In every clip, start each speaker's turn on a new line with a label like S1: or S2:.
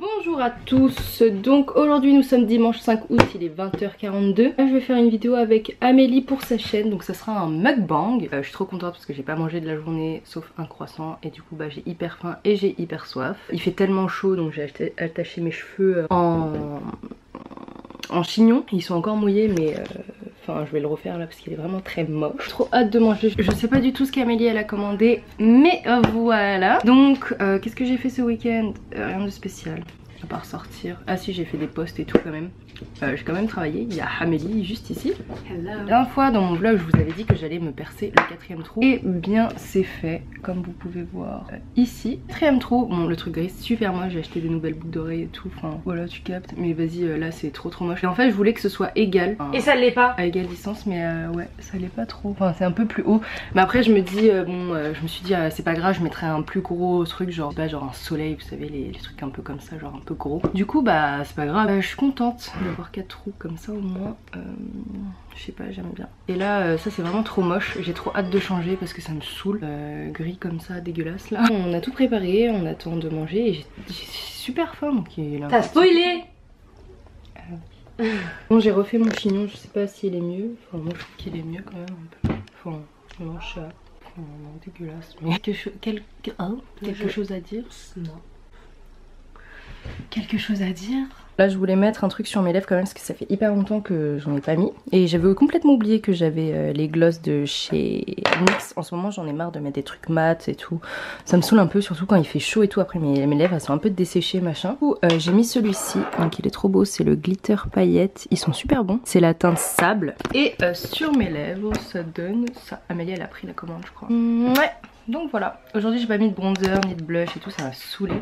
S1: Bonjour à tous, donc aujourd'hui nous sommes dimanche 5 août, il est 20h42 Je vais faire une vidéo avec Amélie pour sa chaîne, donc ça sera un mukbang. Euh, Je suis trop contente parce que j'ai pas mangé de la journée sauf un croissant. Et du coup bah j'ai hyper faim et j'ai hyper soif. Il fait tellement chaud donc j'ai attaché mes cheveux en, en chignon, ils sont encore mouillés mais... Euh, enfin, je vais le refaire là parce qu'il est vraiment très moche. Trop hâte de manger. Je sais pas du tout ce qu'Amélie elle a commandé, mais voilà. Donc, euh, qu'est-ce que j'ai fait ce week-end? Euh, Rien de spécial à part sortir. Ah si j'ai fait des posts et tout quand même. Euh, j'ai quand même travaillé. Il y a Amélie juste ici. La dernière fois dans mon vlog je vous avais dit que j'allais me percer le quatrième trou. Et bien c'est fait comme vous pouvez voir euh, ici. Quatrième trou. Bon le truc gris super moche. J'ai acheté des nouvelles boucles d'oreilles et tout. Enfin voilà tu captes. Mais vas-y euh, là c'est trop trop moche. Et en fait je voulais que ce soit égal.
S2: et ça l'est pas.
S1: À égale distance mais ouais ça l'est pas trop. Enfin c'est un peu plus haut. Mais après je me dis bon je me suis dit c'est pas grave je mettrai un plus gros truc genre pas genre un soleil vous savez les, les trucs un peu comme ça genre un peu gros. Du coup bah c'est pas grave. je suis contente d'avoir quatre trous comme ça au moins. Euh, je sais pas, j'aime bien. Et là, euh, ça c'est vraiment trop moche. J'ai trop hâte de changer parce que ça me saoule. Euh, gris comme ça, dégueulasse là. On a tout préparé, on attend de manger et j'ai super faim donc il
S2: T'as spoilé
S1: Bon j'ai refait mon chignon, je sais pas s'il est mieux. Enfin moi je trouve qu'il est mieux quand même un peu. Enfin, mon chat. Enfin, dégueulasse. Mais quelque, hein, quelque chose à dire?
S2: Non.
S1: Quelque chose à dire? Là je voulais mettre un truc sur mes lèvres quand même parce que ça fait hyper longtemps que j'en ai pas mis. Et j'avais complètement oublié que j'avais euh, les gloss de chez NYX. En ce moment j'en ai marre de mettre des trucs mat et tout. Ça me saoule un peu surtout quand il fait chaud et tout. Après mes, lèvres elles sont un peu desséchées machin. Du euh, j'ai mis celui-ci. Donc il est trop beau. C'est le glitter paillette. Ils sont super bons. C'est la teinte sable. Et euh, sur mes lèvres ça donne ça. Amélie elle a pris la commande je crois. ouais. Donc voilà. Aujourd'hui j'ai pas mis de bronzer ni de blush et tout. Ça m'a saoulé.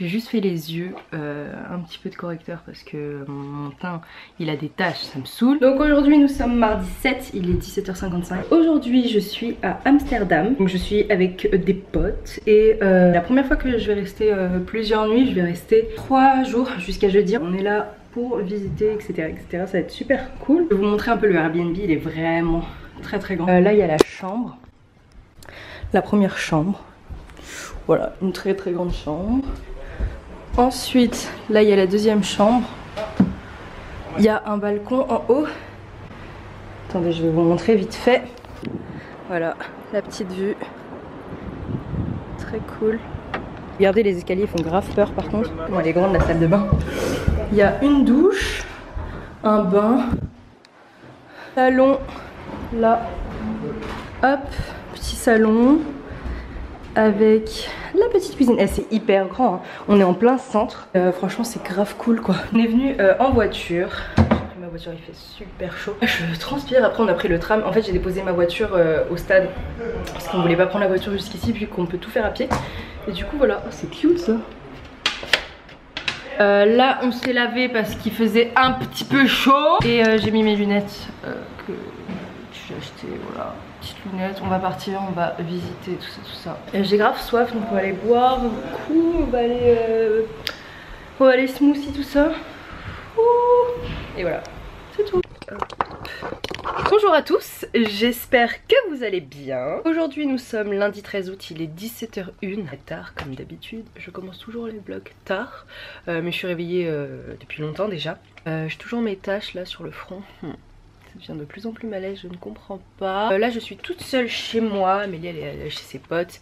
S1: J'ai juste fait les yeux, euh, un petit peu de correcteur parce que mon teint il a des taches, ça me saoule. Donc aujourd'hui nous sommes mardi 7, il est 17h55. Aujourd'hui je suis à Amsterdam, donc je suis avec des potes et euh, la première fois que je vais rester euh, plusieurs nuits, je vais rester 3 jours jusqu'à jeudi. On est là pour visiter etc etc, ça va être super cool. Je vais vous montrer un peu le Airbnb, il est vraiment très très grand. là il y a la chambre, la première chambre. Voilà, une très très grande chambre. Ensuite, là il y a la deuxième chambre. Il y a un balcon en haut. Attendez, je vais vous montrer vite fait. Voilà, la petite vue. Très cool. Regardez, les escaliers font grave peur par contre. Bon, elle est grande la salle de bain. Il y a une douche, un bain, salon, là. Hop, petit salon avec la petite cuisine. Eh, c'est hyper grand, hein. on est en plein centre. Euh, franchement c'est grave cool quoi. On est venu euh, en voiture. Ma voiture il fait super chaud. Je transpire, après on a pris le tram. En fait j'ai déposé ma voiture euh, au stade parce qu'on voulait pas prendre la voiture jusqu'ici vu qu'on peut tout faire à pied. Et du coup voilà, oh, c'est cute ça. là on s'est lavé parce qu'il faisait un petit peu chaud Et j'ai mis mes lunettes que j'ai acheté voilà petites lunettes, on va partir, on va visiter tout ça, tout ça. J'ai grave soif donc on va aller boire coup, on va aller, euh, on va aller smoothie tout ça. Et voilà, c'est tout. Bonjour à tous, j'espère que vous allez bien. Aujourd'hui nous sommes lundi 13 août, il est 17h01, tard comme d'habitude. Je commence toujours les vlogs tard, euh, mais je suis réveillée euh, depuis longtemps déjà. J'ai toujours mes taches là sur le front. Hmm. Ça devient de plus en plus malaise, je ne comprends pas. Euh, là je suis toute seule chez moi, Amélie elle est chez ses potes.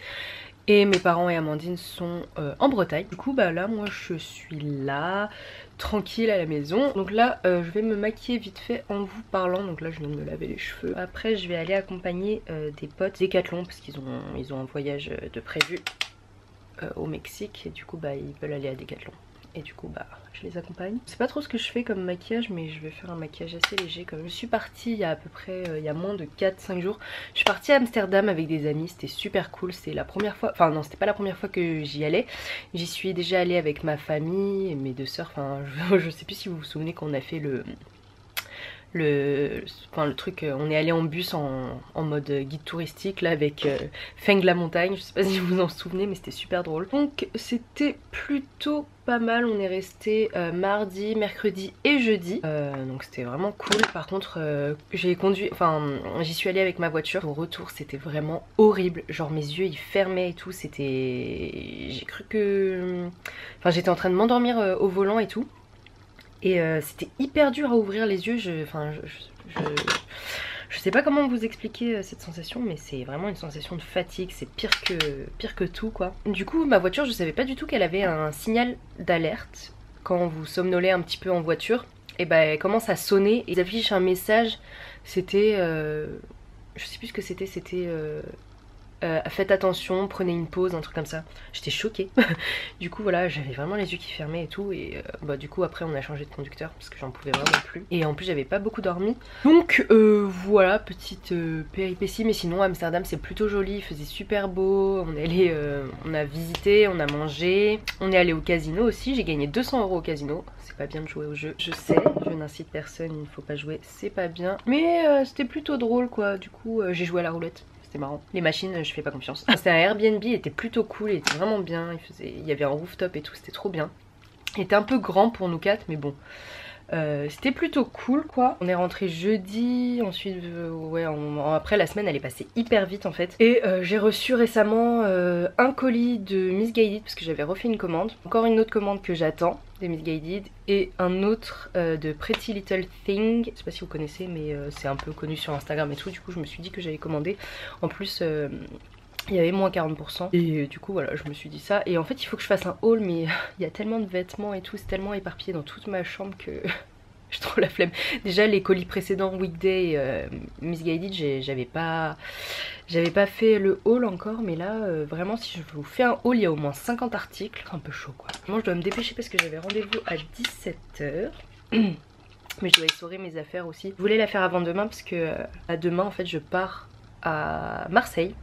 S1: Et mes parents et Amandine sont euh, en Bretagne. Du coup bah là moi je suis là, tranquille à la maison. Donc là euh, je vais me maquiller vite fait en vous parlant. Donc là je viens de me laver les cheveux. Après je vais aller accompagner des potes Décathlon parce qu'ils ont, ils ont un voyage de prévu au Mexique. Et du coup bah ils veulent aller à Décathlon et du coup bah je les accompagne. C'est pas trop ce que je fais comme maquillage mais je vais faire un maquillage assez léger comme je suis partie il y a à peu près euh, il y a moins de 4-5 jours. Je suis partie à Amsterdam avec des amis, c'était super cool, c'est la première fois, enfin non c'était pas la première fois que j'y allais. J'y suis déjà allée avec ma famille et mes deux sœurs, enfin je, je sais plus si vous vous souvenez qu'on a fait le le, enfin, le truc, euh, on est allé en bus en, mode guide touristique là avec euh, Feng la montagne, je sais pas si vous vous en souvenez mais c'était super drôle. Donc c'était plutôt pas mal, on est resté euh, mardi, mercredi et jeudi, donc c'était vraiment cool. Par contre j'ai conduit, enfin j'y suis allée avec ma voiture, au retour c'était vraiment horrible, genre mes yeux ils fermaient et tout, c'était... J'ai cru que... Enfin j'étais en train de m'endormir au volant et tout. Et euh, c'était hyper dur à ouvrir les yeux. Je, enfin, je, je, sais pas comment vous expliquer euh, cette sensation, mais c'est vraiment une sensation de fatigue. C'est pire que, pire que tout, quoi. Du coup, ma voiture, je savais pas du tout qu'elle avait un signal d'alerte quand vous somnolez un petit peu en voiture. Et ben, elle commence à sonner et ils affichent un message. C'était. Euh, je sais plus ce que c'était. C'était. Euh, faites attention, prenez une pause, un truc comme ça. J'étais choquée. du coup, voilà, j'avais vraiment les yeux qui fermaient et tout. Et euh, bah, du coup, après, on a changé de conducteur parce que j'en pouvais vraiment plus. Et en plus, j'avais pas beaucoup dormi. Donc, euh, voilà, petite péripétie. Mais sinon, Amsterdam, c'est plutôt joli. Il faisait super beau. On est allé, on a visité, on a mangé. On est allé au casino aussi. J'ai gagné 200 euros au casino. C'est pas bien de jouer au jeu. Je sais, je n'incite personne, il ne faut pas jouer. C'est pas bien. Mais c'était plutôt drôle, quoi. Du coup, j'ai joué à la roulette c'était marrant. Les machines, je fais pas confiance. C'était un Airbnb, il était plutôt cool, il était vraiment bien. Il, faisait... il y avait un rooftop et tout, c'était trop bien. Il était un peu grand pour nous quatre, mais bon. Euh, c'était plutôt cool quoi. On est rentré jeudi, ensuite euh, ouais après la semaine elle est passée hyper vite en fait. Et euh, j'ai reçu récemment un colis de Miss Guided parce que j'avais refait une commande. Encore une autre commande que j'attends des Miss Guided et un autre de Pretty Little Thing. Je sais pas si vous connaissez mais c'est un peu connu sur Instagram et tout. Du coup je me suis dit que j'avais commandé. En plus il y avait moins 40% et du coup voilà je me suis dit ça. Et en fait il faut que je fasse un haul mais il y a tellement de vêtements et tout c'est tellement éparpillé dans toute ma chambre que j'ai trop la flemme. Déjà les colis précédents weekday euh, Miss Guided j'avais pas j'avais pas fait le haul encore mais là euh, vraiment si je vous fais un haul il y a au moins 50 articles. Un peu chaud quoi. Moi je dois me dépêcher parce que j'avais rendez-vous à 17h mais je dois essorer mes affaires aussi. Je voulais la faire avant demain parce que euh, à demain en fait je pars à Marseille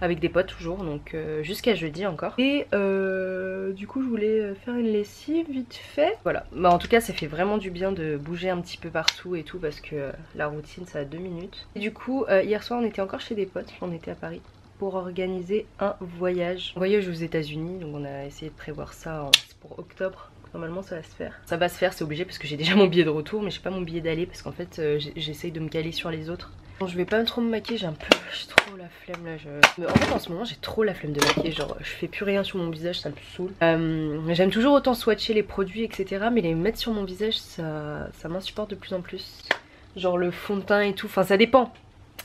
S1: avec des potes toujours, donc euh, jusqu'à jeudi encore. Et euh, du coup je voulais faire une lessive vite fait. Voilà, bah en tout cas ça fait vraiment du bien de bouger un petit peu partout et tout parce que euh, la routine ça a deux minutes. Et du coup hier soir on était encore chez des potes, on était à Paris pour organiser un voyage. Voyage aux états unis donc on a essayé de prévoir ça pour octobre. Normalement ça va se faire. Ça va se faire, c'est obligé parce que j'ai déjà mon billet de retour mais j'ai pas mon billet d'aller parce qu'en fait j'essaye de me caler sur les autres. Bon, je vais pas trop me maquiller, j'ai un peu. Trop la flemme là. Je... En fait, en ce moment, j'ai trop la flemme de maquiller. Genre, je fais plus rien sur mon visage, ça me saoule. Euh, j'aime toujours autant swatcher les produits, etc. Mais les mettre sur mon visage, ça, ça m'insupporte de plus en plus. Genre le fond de teint et tout. Enfin, ça dépend.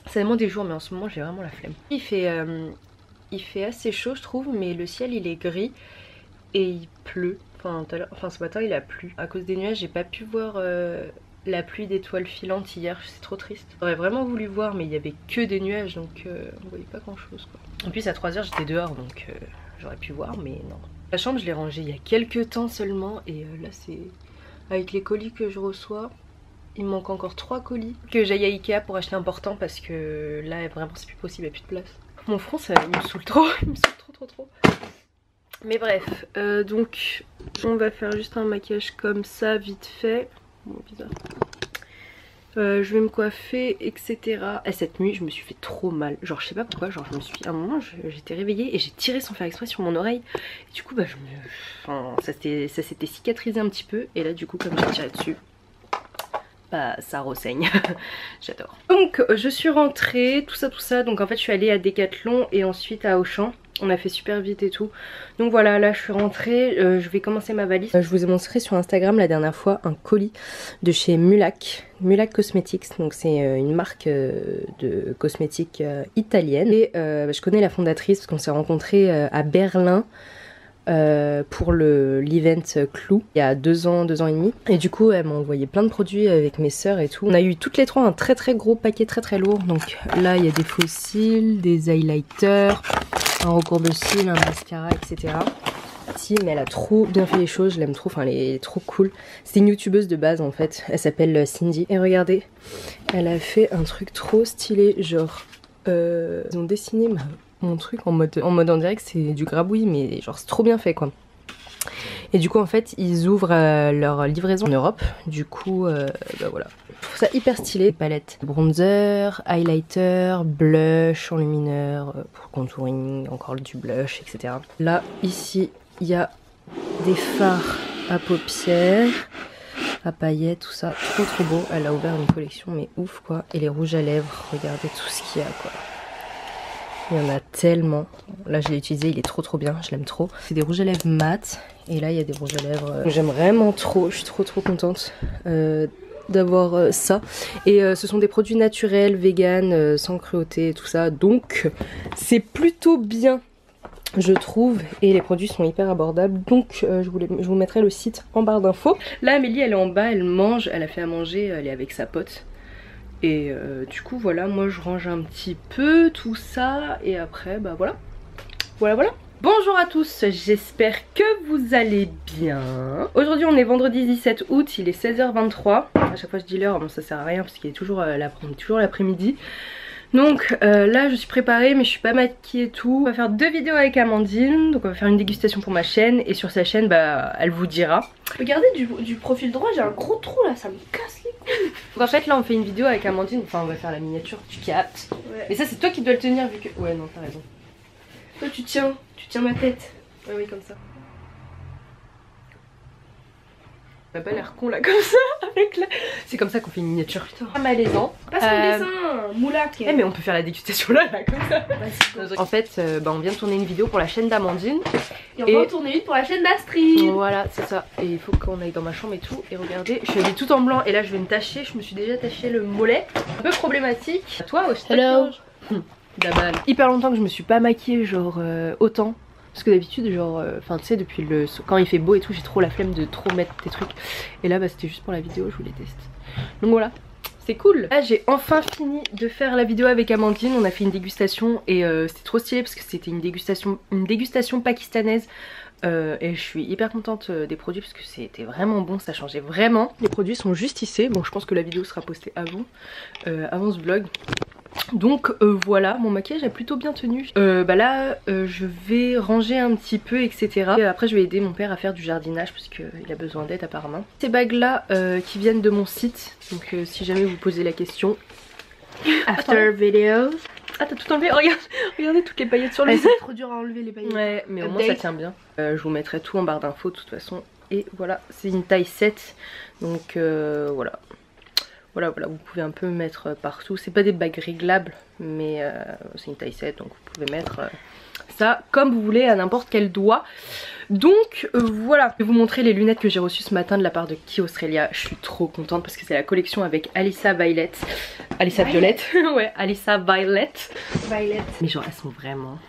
S1: Ça dépend des jours, mais en ce moment, j'ai vraiment la flemme. Il fait, euh, assez chaud, je trouve, mais le ciel, il est gris et il pleut. Enfin, enfin ce matin, il a plu. À cause des nuages, j'ai pas pu voir. Euh, la pluie d'étoiles filantes hier, c'est trop triste. J'aurais vraiment voulu voir mais il y avait que des nuages donc euh, on voyait pas grand chose. En plus à 3h j'étais dehors donc euh, j'aurais pu voir mais non. La chambre je l'ai rangée il y a quelques temps seulement et euh, là c'est avec les colis que je reçois. Il me manque encore 3 colis que j'aille à Ikea pour acheter important parce que là vraiment c'est plus possible, il n'y a plus de place. Mon front ça me saoule trop, il me saoule trop trop trop. Mais bref, donc on va faire juste un maquillage comme ça vite fait. Euh, je vais me coiffer, etc. Et cette nuit, je me suis fait trop mal. Genre, je sais pas pourquoi. Genre, je me suis. À un moment, j'étais réveillée et j'ai tiré sans faire exprès sur mon oreille. Et du coup, bah, je me. Enfin, ça s'était cicatrisé un petit peu. Et là, du coup, comme j'ai tiré dessus, bah, ça ressaigne. J'adore. Donc, je suis rentrée, tout ça, tout ça. Donc, en fait, je suis allée à Decathlon et ensuite à Auchan. On a fait super vite et tout. Donc voilà, là je suis rentrée, euh, je vais commencer ma valise. Euh, je vous ai montré sur Instagram la dernière fois un colis de chez Mulac. Mulac Cosmetics, donc c'est euh, une marque de cosmétiques italienne. Et bah, je connais la fondatrice parce qu'on s'est rencontrés à Berlin. pour le l'event Clou il y a deux ans, deux ans et demi. Et du coup, elle m'a envoyé plein de produits avec mes sœurs et tout. On a eu toutes les trois un très très gros paquet très très lourd. Donc là, il y a des fossiles, des highlighters, un recours de cils, un mascara, etc. Si, mais elle a trop bien fait les choses, je l'aime trop, enfin elle est trop cool. C'est une youtubeuse de base en fait, elle s'appelle euh, Cindy. Et regardez, elle a fait un truc trop stylé, genre, euh, ils ont dessiné mon truc en mode, en mode en direct, c'est du grabouille, mais genre c'est trop bien fait quoi. Et du coup en fait ils ouvrent euh, leur livraison en Europe. Du coup euh, bah voilà. Je trouve ça hyper stylé. Palette bronzer, highlighter, blush, enlumineur, euh, pour contouring, encore du blush, etc. Là ici il y a des fards à paupières à paillettes, tout ça, trop trop beau. Elle a ouvert une collection mais ouf quoi. Et les rouges à lèvres, regardez tout ce qu'il y a quoi. Il y en a tellement. Là, je l'ai utilisé, il est trop trop bien, je l'aime trop. C'est des rouges à lèvres mat. Et là, il y a des rouges à lèvres. Euh, j'aime vraiment trop, je suis trop trop contente. Euh, d'avoir euh, ça et ce sont des produits naturels, vegan, sans cruauté tout ça donc c'est plutôt bien je trouve et les produits sont hyper abordables donc je, je vous mettrai le site en barre d'infos là Amélie elle est en bas elle mange elle a fait à manger elle est avec sa pote et euh, du coup voilà moi je range un petit peu tout ça et après bah voilà voilà voilà Bonjour à tous, j'espère que vous allez bien. Aujourd'hui on est vendredi 17 août, il est 16h23. À chaque fois je dis l'heure, bon ça sert à rien parce qu'il est toujours euh, l'après-midi. Donc euh, là je suis préparée mais je suis pas maquillée et tout. On va faire deux vidéos avec Amandine. Donc on va faire une dégustation pour ma chaîne et sur sa chaîne bah elle vous dira.
S2: Regardez du, profil droit j'ai un gros trou là, ça me casse.
S1: Donc en fait là on fait une vidéo avec Amandine, enfin on va faire la miniature, tu captes. Ouais. Mais ça c'est toi qui dois le tenir vu que... Ouais non t'as raison.
S2: Toi tu tiens, tu tiens ma tête.
S1: Ouais oui comme ça. On a pas l'air con là comme ça avec la... C'est comme ça qu'on fait une miniature putain.
S2: Ah, malaisant. Pas son euh... dessin, moulac.
S1: Eh mais on peut faire la dégustation là, là comme ça. En fait euh, bah, on vient de tourner une vidéo pour la chaîne d'Amandine.
S2: Et on va en tourner une pour la chaîne d'Astrid.
S1: Voilà c'est ça. Et il faut qu'on aille dans ma chambre et tout. Et regardez, je suis habillée tout en blanc et là je vais me tacher. Je me suis déjà taché le mollet. Un peu problématique. Toi aussi.
S2: Hello.
S1: Damal. Hyper longtemps que je me suis pas maquillée genre euh, autant. Parce que d'habitude, genre, euh, enfin, tu sais, depuis le. Quand il fait beau et tout, j'ai trop la flemme de trop mettre des trucs. Et là, bah, c'était juste pour la vidéo, je voulais tester. Donc voilà, c'est cool Là j'ai enfin fini de faire la vidéo avec Amandine, on a fait une dégustation et euh, c'était trop stylé parce que c'était une dégustation, une dégustation pakistanaise euh, et je suis hyper contente des produits parce que c'était vraiment bon, ça changeait vraiment. Les produits sont juste ici, bon je pense que la vidéo sera postée avant, avant ce vlog. Donc euh, voilà, mon maquillage a plutôt bien tenu. Euh, bah là, euh, je vais ranger un petit peu, etc. Et après, je vais aider mon père à faire du jardinage parce qu'il a besoin d'aide apparemment. Ces bagues là qui viennent de mon site, donc si jamais vous posez la question. After videos. Ah t'as tout enlevé Regarde, Regardez toutes les paillettes sur le
S2: C'est trop dur à enlever les paillettes.
S1: Ouais, mais au moins ça tient bien. je vous mettrai tout en barre d'infos de toute façon. Et voilà, c'est une taille 7. Donc voilà, voilà, voilà, vous pouvez un peu mettre euh, partout. C'est pas des bagues réglables, mais euh, c'est une taille 7, donc vous pouvez mettre euh, ça comme vous voulez à n'importe quel doigt. Donc voilà, je vais vous montrer les lunettes que j'ai reçues ce matin de la part de Key Australia. Je suis trop contente parce que c'est la collection avec Alissa Violet. Alissa Violette, ouais, Alissa Violet.
S2: Violet.
S1: Mais genre elles sont vraiment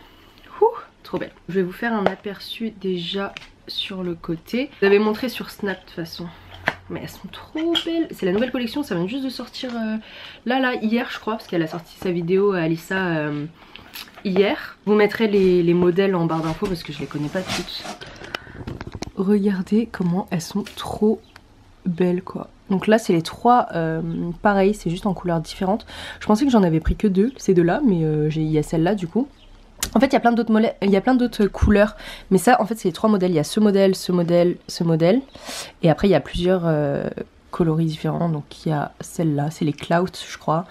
S1: Ouh, trop belles. Je vais vous faire un aperçu déjà sur le côté. Je vous avais montré sur Snap de toute façon. Mais elles sont trop belles. C'est la nouvelle collection, ça vient juste de sortir euh, là, là, hier je crois, parce qu'elle a sorti sa vidéo à Alissa euh, hier. Vous mettrai les, modèles en barre d'infos parce que je les connais pas toutes. Regardez comment elles sont trop belles quoi. Donc là c'est les trois euh, pareils, c'est juste en couleurs différentes. Je pensais que j'en avais pris que deux, ces deux là, mais il y a celle-là du coup. En fait, il y a plein d'autres il y a plein d'autres couleurs, mais ça, en fait, c'est les trois modèles. Il y a ce modèle, ce modèle, ce modèle, et après, il y a plusieurs euh, coloris différents. Donc, il y a celle-là, c'est les Clouds, je crois.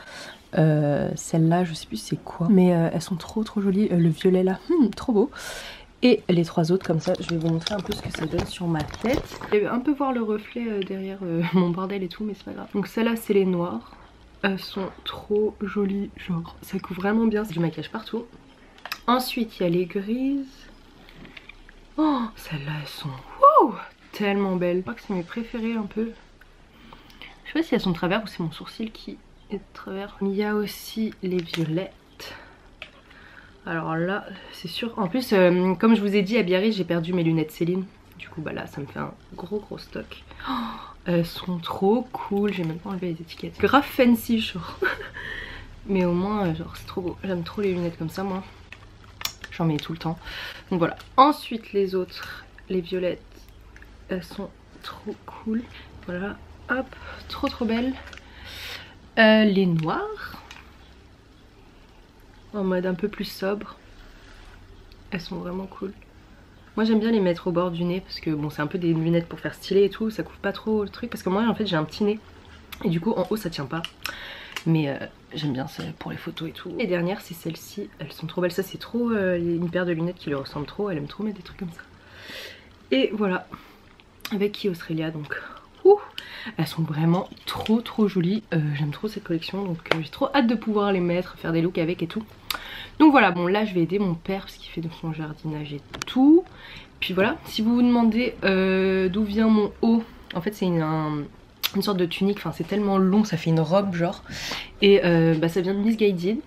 S1: Euh, celle-là, je sais plus c'est quoi, mais euh, elles sont trop trop jolies. le violet là, hmm, trop beau. Et les trois autres comme ça, je vais vous montrer un peu ce que ça donne sur ma tête. Je vais un peu voir le reflet derrière mon bordel et tout, mais c'est pas grave. Donc celle-là, c'est les noires. Elles sont trop jolies, genre ça couvre vraiment bien. C'est du maquillage partout. Ensuite, il y a les grises. Oh, celles-là, elles sont tellement belles. Je crois que c'est mes préférées un peu. Je sais pas si elles sont de travers ou c'est mon sourcil qui travers. Il y a aussi les violettes. Alors là, c'est sûr. En plus, euh, comme je vous ai dit, à Biarritz, j'ai perdu mes lunettes Céline. Du coup, bah là, ça me fait un gros gros stock. Oh, elles sont trop cool. J'ai même pas enlevé les étiquettes. Grave fancy, genre. Mais au moins, euh, genre, c'est trop beau. J'aime trop les lunettes comme ça, moi. J'en mets tout le temps. Donc voilà. Ensuite les autres, les violettes, elles sont trop cool. Voilà, hop, trop trop belles. Euh, les noires, en mode un peu plus sobre. Elles sont vraiment cool. Moi j'aime bien les mettre au bord du nez parce que bon c'est un peu des lunettes pour faire stylé et tout, ça couvre pas trop le truc parce que moi en fait j'ai un petit nez et du coup en haut ça tient pas. Mais euh, j'aime bien ça pour les photos et tout. Les dernières c'est celles-ci, elles sont trop belles. Ça c'est trop euh, une paire de lunettes qui lui ressemble trop, elle aime trop mettre des trucs comme ça. Et voilà, avec qui Australia donc elles sont vraiment trop trop jolies. Euh, j'aime trop cette collection donc j'ai trop hâte de pouvoir les mettre, faire des looks avec et tout. Donc voilà, bon là je vais aider mon père parce qu'il fait de son jardinage et tout. Puis voilà, si vous vous demandez euh, d'où vient mon haut, en fait c'est une, sorte de tunique, enfin c'est tellement long, ça fait une robe genre. Et euh, bah, ça vient de Miss Guided.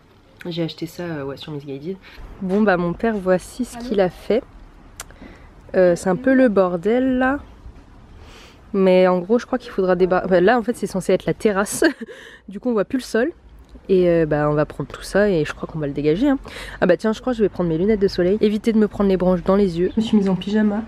S1: J'ai acheté ça euh, ouais, sur Miss Guided. Bon bah mon père voici ce qu'il a fait. c'est un peu le bordel là. Mais en gros je crois qu'il faudra débarrasser. là en fait c'est censé être la terrasse. du coup on voit plus le sol. Et euh, bah on va prendre tout ça et je crois qu'on va le dégager. Hein. Ah bah tiens je crois que je vais prendre mes lunettes de soleil. Éviter de me prendre les branches dans les yeux. Je me suis mise en pyjama.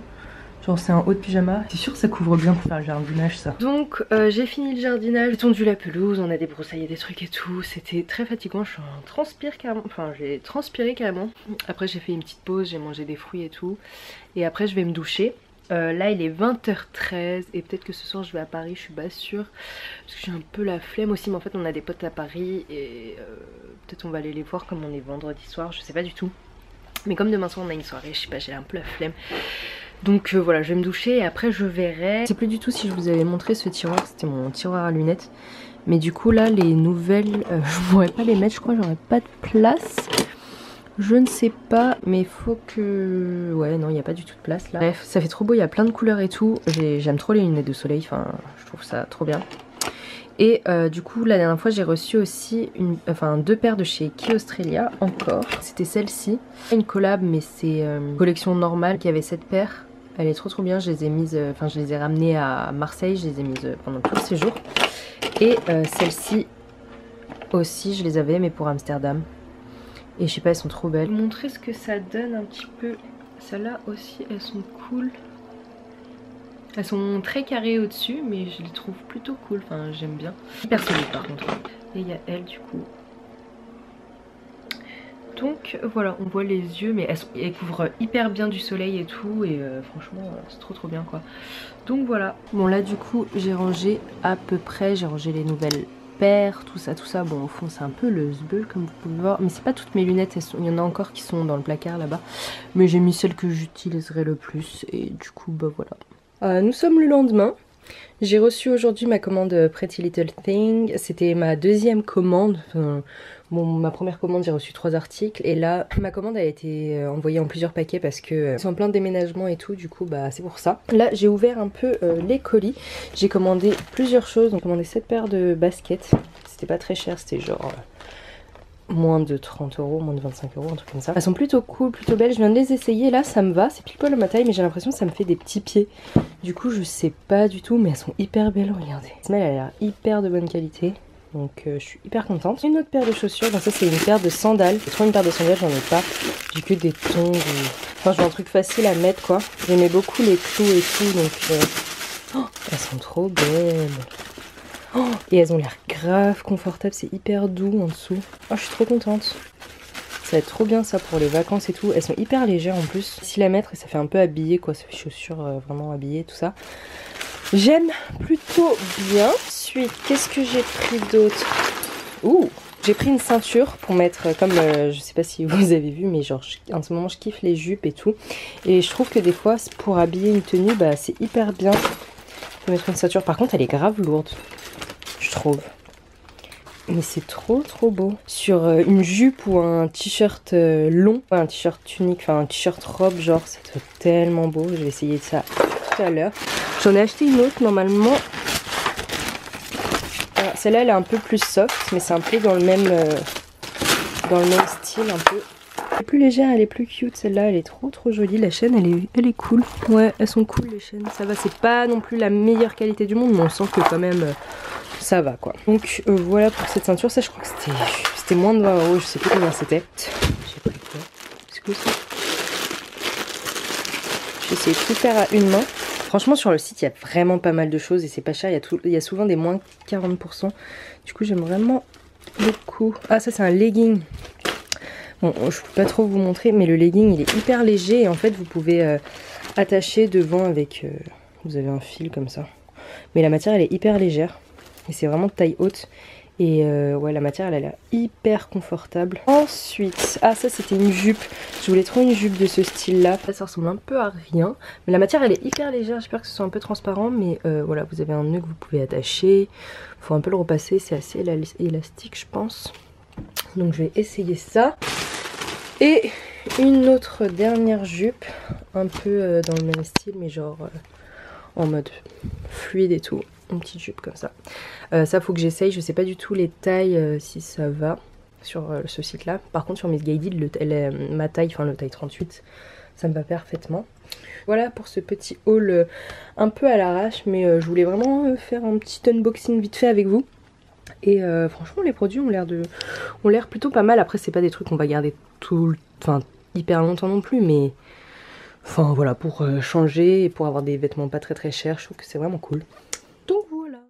S1: Genre c'est un haut de pyjama. C'est sûr que ça couvre bien pour faire le jardinage ça? Donc euh, j'ai fini le jardinage, j'ai tondu la pelouse, on a débroussaillé des trucs et tout. C'était très fatigant, je suis en transpire carrément. Enfin j'ai transpiré carrément. Après j'ai fait une petite pause, j'ai mangé des fruits et tout. Et après je vais me doucher. Euh, là il est 20h13 et peut-être que ce soir je vais à Paris, je suis pas sûre. Parce que j'ai un peu la flemme aussi, mais en fait on a des potes à Paris et euh, peut-être on va aller les voir comme on est vendredi soir, je sais pas du tout. Mais comme demain soir on a une soirée, je sais pas, j'ai un peu la flemme. Donc euh, voilà, je vais me doucher et après je verrai. Je sais plus du tout si je vous avais montré ce tiroir, c'était mon tiroir à lunettes. Mais du coup là les nouvelles, je pourrais pas les mettre, je crois j'aurais pas de place. Je ne sais pas, mais faut que... Ouais, non, il n'y a pas du tout de place là. Bref, ça fait trop beau, il y a plein de couleurs et tout. J'aime trop les lunettes de soleil, enfin, je trouve ça trop bien. Et euh, du coup, la dernière fois, j'ai reçu aussi une, enfin, deux paires de chez Key Australia, encore. C'était celle-ci. Une collab, mais c'est euh, une collection normale qui avait cette paire. Elle est trop trop bien, je les ai mises, euh, enfin, je les ai ramenées à Marseille, je les ai mises pendant tout le séjour. Et celle-ci aussi, je les avais, mais pour Amsterdam. Et je sais pas, elles sont trop belles. Montrer ce que ça donne un petit peu. Celles-là aussi, elles sont cool. Elles sont très carrées au-dessus, mais je les trouve plutôt cool. Enfin, j'aime bien. Hyper solide par contre. Et il y a elle du coup. Donc voilà, on voit les yeux, mais elles, couvrent hyper bien du soleil et tout. Et euh, franchement, c'est trop trop bien quoi. Donc voilà. Bon là du coup, j'ai rangé à peu près, j'ai rangé les nouvelles tout ça, tout ça. Bon, au fond, c'est un peu le zbeul, comme vous pouvez voir. Mais c'est pas toutes mes lunettes, il y en a encore qui sont dans le placard là-bas. Mais j'ai mis celles que j'utiliserai le plus. Et du coup, bah voilà. Euh, nous sommes le lendemain. J'ai reçu aujourd'hui ma commande Pretty Little Thing. C'était ma deuxième commande. bon, ma première commande, j'ai reçu trois articles. Et là, ma commande a été euh, envoyée en plusieurs paquets parce que euh, sont plein de déménagements et tout. Du coup, bah c'est pour ça. Là, j'ai ouvert un peu euh, les colis. J'ai commandé plusieurs choses. J'ai commandé cette paire de baskets. C'était pas très cher. C'était genre moins de 30 euros, moins de 25 euros, un truc comme ça. Elles sont plutôt cool, plutôt belles. Je viens de les essayer, là ça me va, c'est pile poil ma taille, mais j'ai l'impression que ça me fait des petits pieds. Du coup, je sais pas du tout, mais elles sont hyper belles, regardez. La semelle, elle a l'air hyper de bonne qualité. Donc euh, je suis hyper contente. Une autre paire de chaussures, donc ça c'est une paire de sandales. J'ai trop une paire de sandales, j'en ai pas. J'ai que des tongs. Enfin j'ai un truc facile à mettre quoi. J'aimais beaucoup les clous et tout, donc... Euh, oh, elles sont trop belles. Et elles ont l'air grave confortables, c'est hyper doux en dessous. Oh, je suis trop contente. Ça va être trop bien ça pour les vacances et tout. Elles sont hyper légères en plus. Si la mettre, ça fait un peu habillé quoi. Ça fait chaussures euh, vraiment habillées, tout ça. J'aime plutôt bien. Ensuite, qu'est-ce que j'ai pris d'autre? Ouh j'ai pris une ceinture pour mettre, euh, comme euh, je sais pas si vous avez vu, mais genre en ce moment je kiffe les jupes et tout. Et je trouve que des fois pour habiller une tenue, bah c'est hyper bien de mettre une ceinture. Par contre elle est grave lourde trouve. Mais c'est trop trop beau. Sur euh, une jupe ou un t-shirt euh, long, un t-shirt tunique, enfin un t-shirt robe, genre, c'est tellement beau. Je vais essayer ça tout à l'heure. J'en ai acheté une autre normalement. Celle-là, elle est un peu plus soft, mais c'est un peu dans le même, euh, dans le même style, un peu. Elle est plus légère, elle est plus cute. Celle-là, elle est trop trop jolie. La chaîne, elle est, elle est cool. Ouais, elles sont cool les chaînes. Ça va, c'est pas non plus la meilleure qualité du monde, mais on sent que quand même ça va quoi. Donc euh, voilà pour cette ceinture, ça je crois que c'était moins de 20 euros, je sais plus combien c'était. J'ai pris quoi J'ai essayé de tout faire à une main. Franchement sur le site il y a vraiment pas mal de choses et c'est pas cher, il y, a souvent des moins 40%. Du coup j'aime vraiment beaucoup. Ah ça c'est un legging. Bon je peux pas trop vous montrer mais le legging il est hyper léger et en fait vous pouvez... Euh, attaché devant avec... Euh, vous avez un fil comme ça. Mais la matière elle est hyper légère. Et c'est vraiment de taille haute. Et euh, ouais, la matière, elle a l'air hyper confortable. Ensuite, ah ça c'était une jupe. Je voulais trop une jupe de ce style-là. Ça ressemble un peu à rien. Mais la matière, elle est hyper légère. J'espère que ce soit un peu transparent. Mais euh, voilà, vous avez un nœud que vous pouvez attacher. Faut un peu le repasser. C'est assez élastique, je pense. Donc je vais essayer ça. Et une autre dernière jupe. Un peu euh, dans le même style, mais genre en mode fluide et tout une petite jupe comme ça. Euh, ça faut que j'essaye, je sais pas du tout les tailles euh, si ça va sur euh, ce site là. Par contre sur Miss Guided, ma taille, enfin le taille 38, ça me va parfaitement. Voilà pour ce petit haul un peu à l'arrache, mais je voulais vraiment faire un petit unboxing vite fait avec vous. Et franchement les produits ont l'air de ont l'air plutôt pas mal. Après c'est pas des trucs qu'on va garder tout enfin hyper longtemps non plus, mais enfin voilà pour changer et pour avoir des vêtements pas très très chers, je trouve que c'est vraiment cool. Donc voilà.